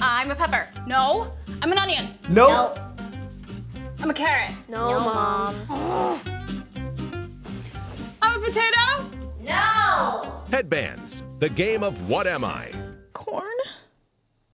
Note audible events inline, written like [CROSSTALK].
I'm a pepper. No, I'm an onion. Nope. I'm a carrot. No, Mom. [GASPS] I'm a potato. No. Hedbanz, the game of What Am I?